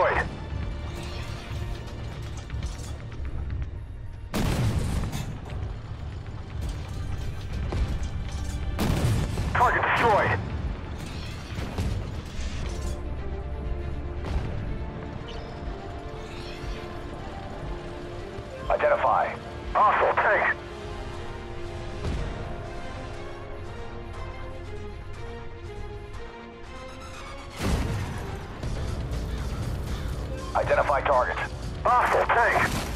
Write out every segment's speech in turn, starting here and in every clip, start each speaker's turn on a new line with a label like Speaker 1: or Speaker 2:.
Speaker 1: destroyed. Identify target. Hostile tank.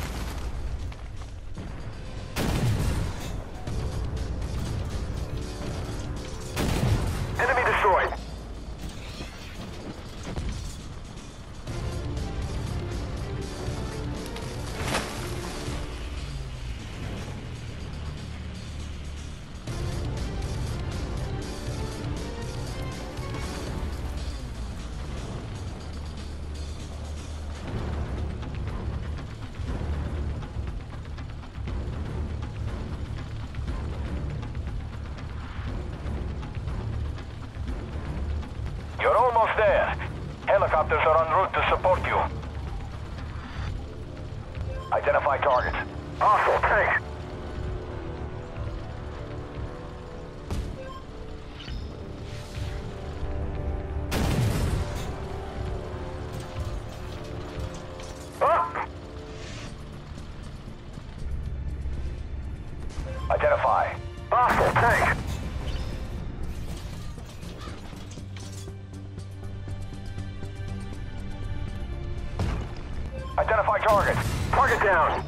Speaker 1: Helicopters are en route to support you. Down.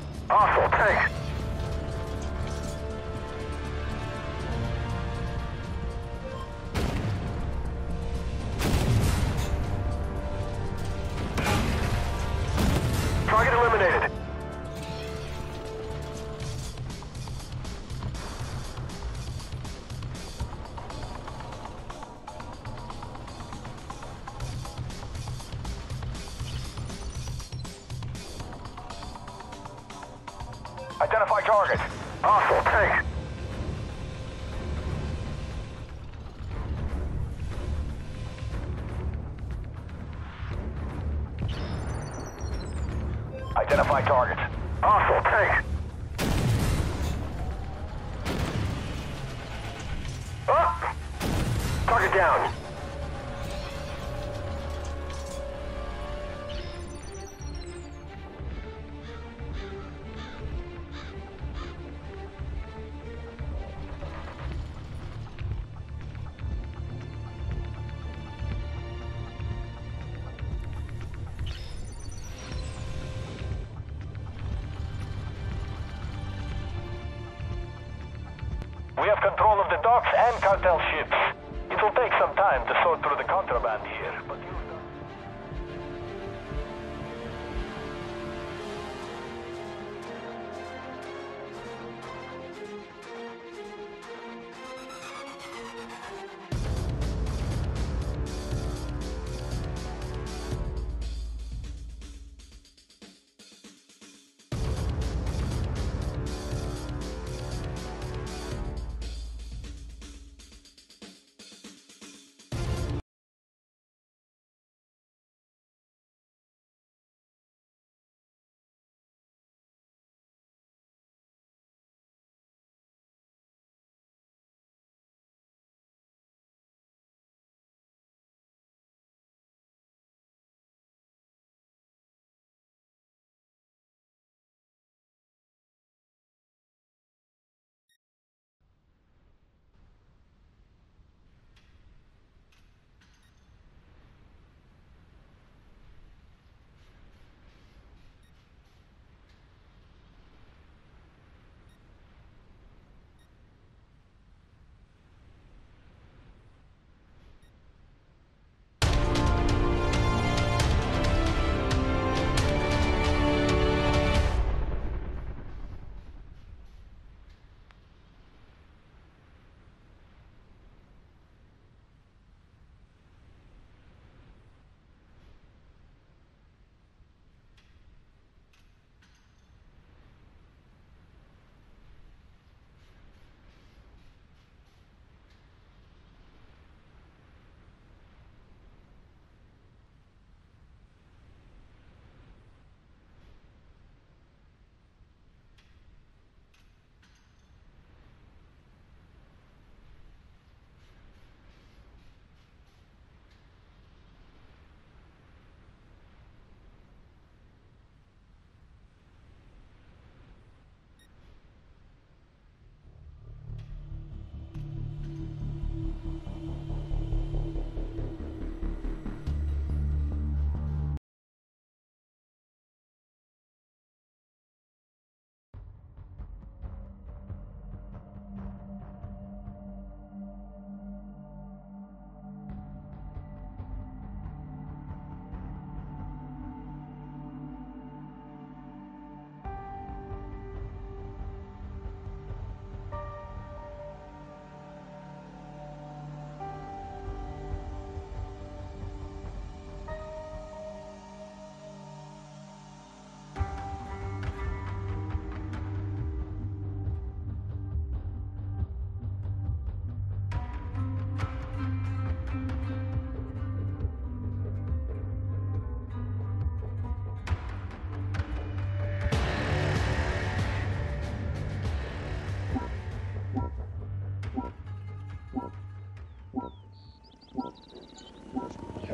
Speaker 1: Identify target. Hostile tank. Identify target. We have control of the docks and cartel ships. It will take some time to sort through the contraband here,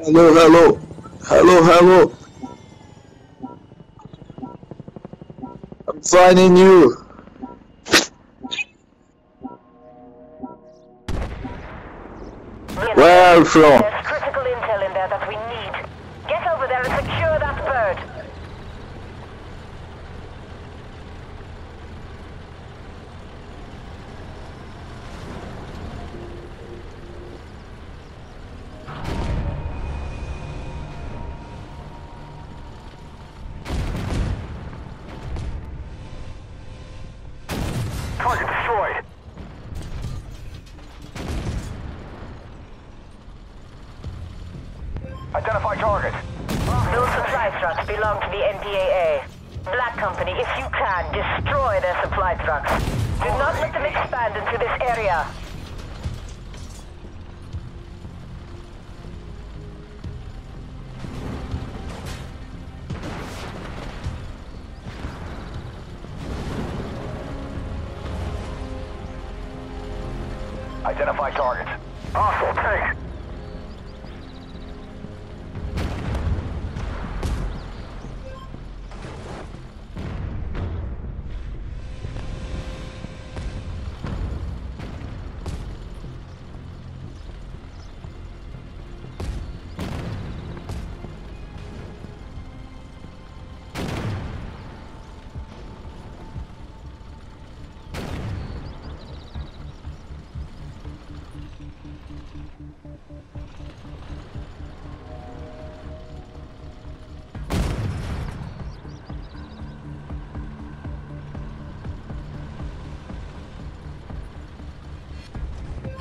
Speaker 2: Hello, hello. Hello, hello. I'm finding you. Where are you from?
Speaker 1: Identify target. Hostile tank.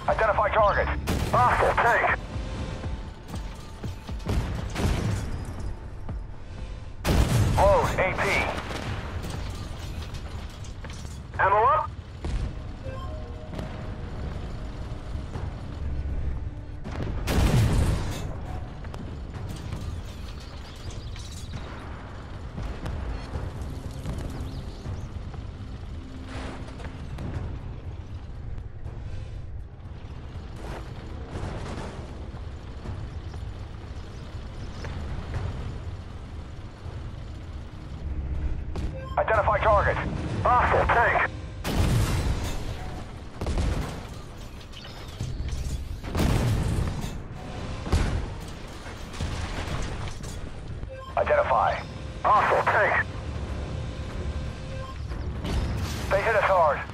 Speaker 1: Identify target. Hostile tank. Identify target. Hostile tank. Identify. Hostile tank. They hit us hard.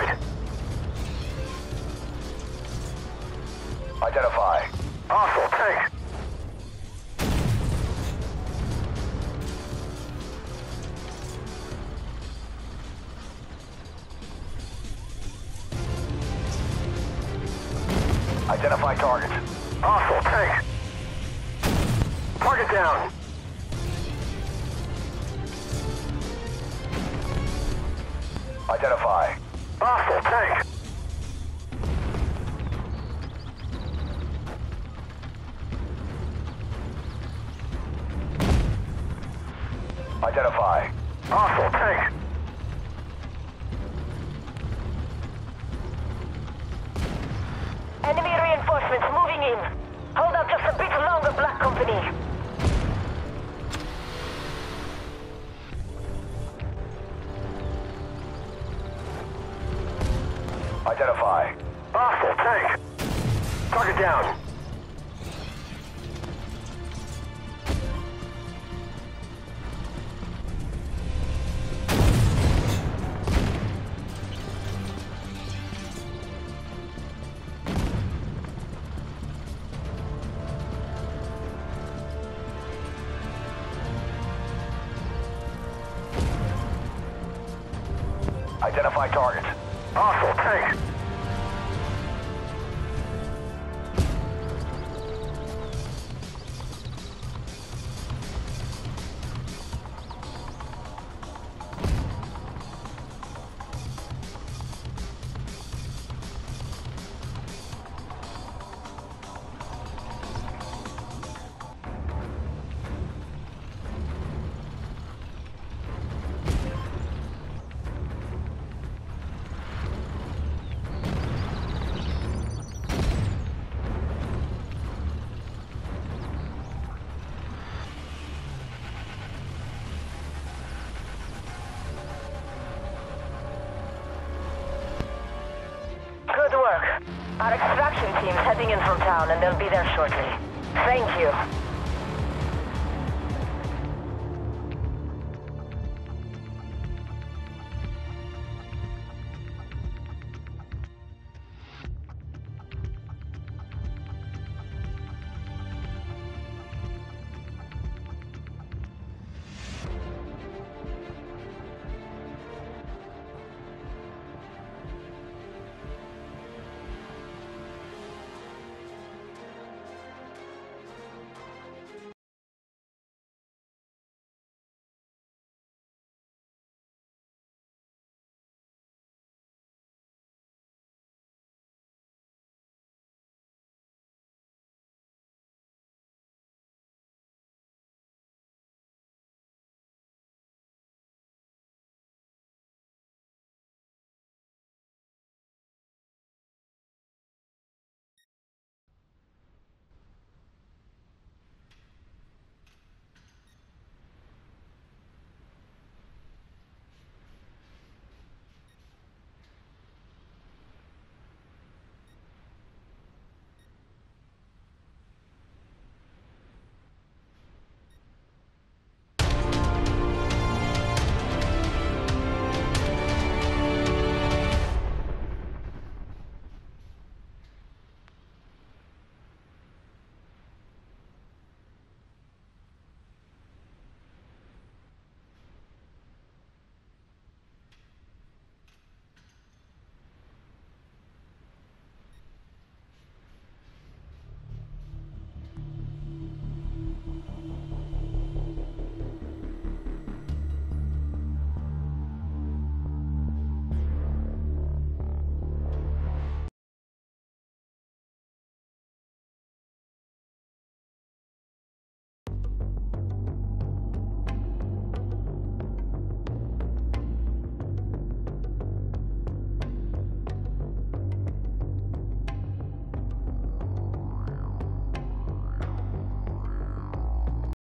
Speaker 1: Destroyed. Identify. Hostile tank. Identify target. Hostile tank. Target down. Identify. Hostile tank. Identify. Hostile tank. Identify. Hostile tank. Target down. Identify target. Hostile, tank.
Speaker 2: Heading in from town and they'll be there shortly. Thank you.